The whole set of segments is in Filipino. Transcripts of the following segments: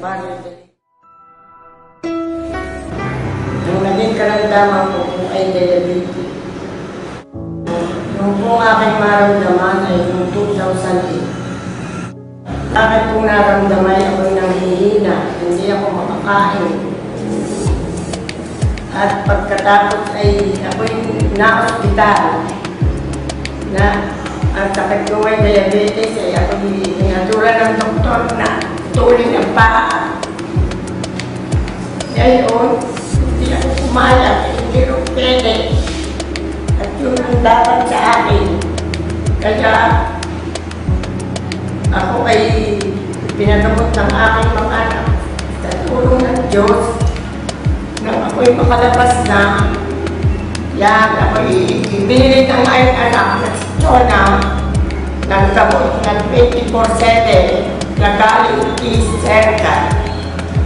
Barrio de Ang naging karamdaman ko po ay diabetes. Nung po aking maramdaman ay noong 2008. Bakit po naramdaman ako ng hihina, hindi ako makakain. At pagkatapos ay ako'y na-hospital na ang sakit ko may diabetes ay ako'y inaturan ng doktor na tuling ang paa. Ngayon, hindi ako kumaya, hindi ko pwede. At yun ang dapat sa akin. Kaya ako ay pinagamot ng aking mga anak sa tulong ng Diyos nang ako'y makalabas na yan, ako'y binili ng aking anak na si Chona ng gamot ng 24-7 na galing East Serca.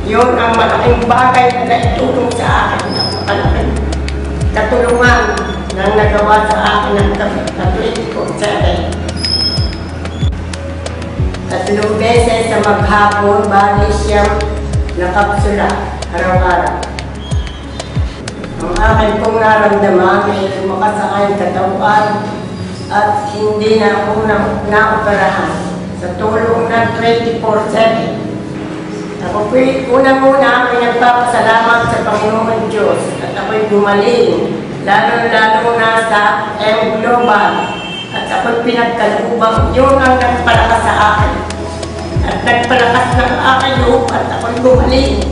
Yun ang malaking bagay na naitulong sa akin ng malaking katulungan na nagawa sa akin ng gamot na 24-7. Tatlong beses sa maghapon, bali siyang nakapsula araw-araw. Ang akin pong naramdaman ay lumakas ang aking katawan at hindi na ako na naoperahan sa tulong ng 24-7. Ako po'y unang-una ako'y nagpapasalamat sa Panginoon Diyos at ako'y gumaling, lalo-lalo na sa M Global at ako'y pinagkalubang yun ang nagpalakas sa akin. At nagpalakas ng aking loob at ako'y gumaling.